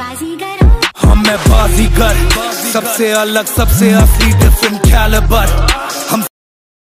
हम हाँ, मैं बाजीगर। सबसे अलग सबसे असली डिफरेंट कैलिबर